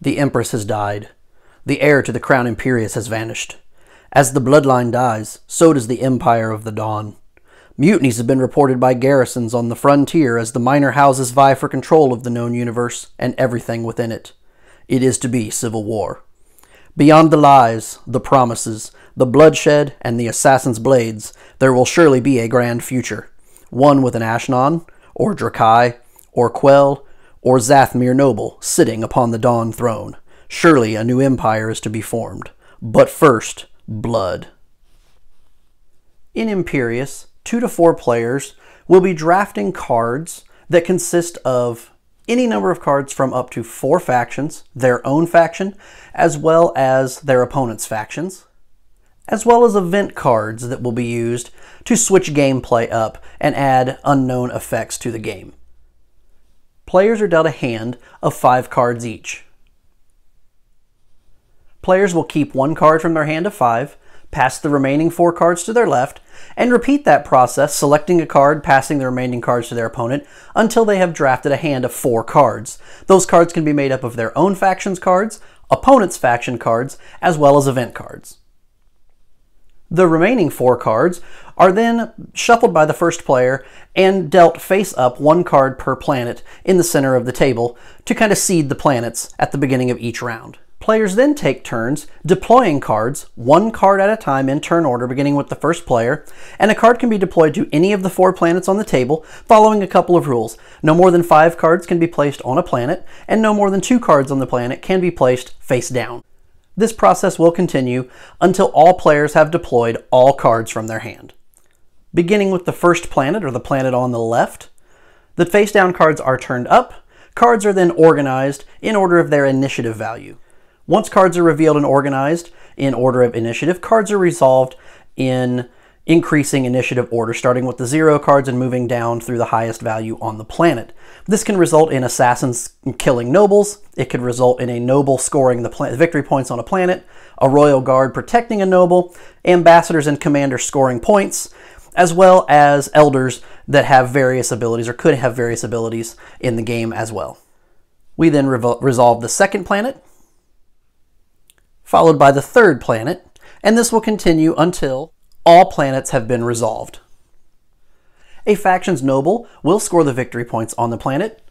The Empress has died. The heir to the Crown Imperius has vanished. As the bloodline dies, so does the Empire of the Dawn. Mutinies have been reported by garrisons on the frontier as the minor houses vie for control of the known universe and everything within it. It is to be civil war. Beyond the lies, the promises, the bloodshed, and the assassin's blades, there will surely be a grand future. One with an Ashnon, or Drakai, or Quell, or Zathmir Noble sitting upon the Dawn throne. Surely a new empire is to be formed. But first, blood. In Imperius, two to four players will be drafting cards that consist of any number of cards from up to four factions, their own faction, as well as their opponent's factions, as well as event cards that will be used to switch gameplay up and add unknown effects to the game. Players are dealt a hand of five cards each. Players will keep one card from their hand of five, pass the remaining four cards to their left, and repeat that process, selecting a card, passing the remaining cards to their opponent, until they have drafted a hand of four cards. Those cards can be made up of their own faction's cards, opponent's faction cards, as well as event cards. The remaining four cards are then shuffled by the first player and dealt face up one card per planet in the center of the table to kind of seed the planets at the beginning of each round. Players then take turns deploying cards, one card at a time in turn order, beginning with the first player, and a card can be deployed to any of the four planets on the table, following a couple of rules. No more than five cards can be placed on a planet, and no more than two cards on the planet can be placed face down. This process will continue until all players have deployed all cards from their hand. Beginning with the first planet, or the planet on the left, the face down cards are turned up. Cards are then organized in order of their initiative value. Once cards are revealed and organized in order of initiative, cards are resolved in increasing initiative order, starting with the zero cards and moving down through the highest value on the planet. This can result in assassins killing nobles, it could result in a noble scoring the victory points on a planet, a royal guard protecting a noble, ambassadors and commanders scoring points, as well as elders that have various abilities or could have various abilities in the game as well. We then resolve the second planet, followed by the third planet, and this will continue until all planets have been resolved. A faction's noble will score the victory points on the planet,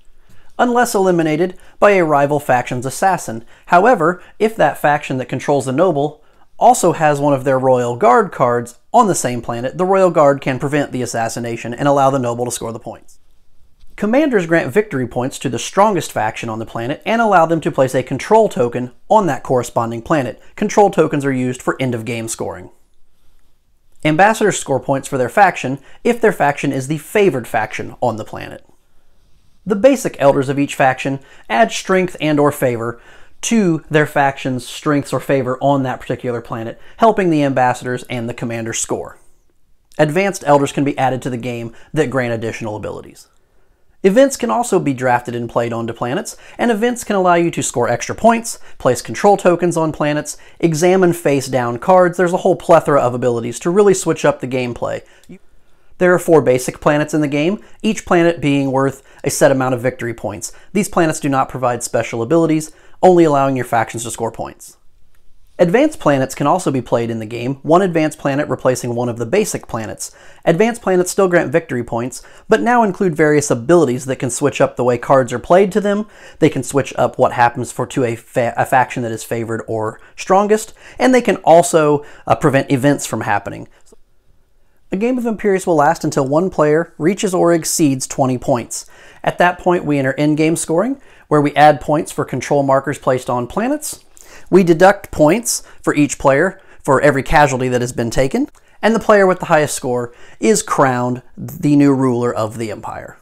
unless eliminated by a rival faction's assassin. However, if that faction that controls the noble also has one of their Royal Guard cards on the same planet, the Royal Guard can prevent the assassination and allow the noble to score the points. Commanders grant victory points to the strongest faction on the planet and allow them to place a control token on that corresponding planet. Control tokens are used for end of game scoring. Ambassadors score points for their faction if their faction is the favored faction on the planet. The basic elders of each faction add strength and or favor to their faction's strengths or favor on that particular planet, helping the ambassadors and the commanders score. Advanced elders can be added to the game that grant additional abilities. Events can also be drafted and played onto planets, and events can allow you to score extra points, place control tokens on planets, examine face-down cards. There's a whole plethora of abilities to really switch up the gameplay. There are four basic planets in the game, each planet being worth a set amount of victory points. These planets do not provide special abilities, only allowing your factions to score points. Advanced planets can also be played in the game, one advanced planet replacing one of the basic planets. Advanced planets still grant victory points, but now include various abilities that can switch up the way cards are played to them, they can switch up what happens for to a, fa a faction that is favored or strongest, and they can also uh, prevent events from happening. A game of Imperius will last until one player reaches or exceeds 20 points. At that point, we enter endgame scoring, where we add points for control markers placed on planets, we deduct points for each player for every casualty that has been taken, and the player with the highest score is crowned the new ruler of the empire.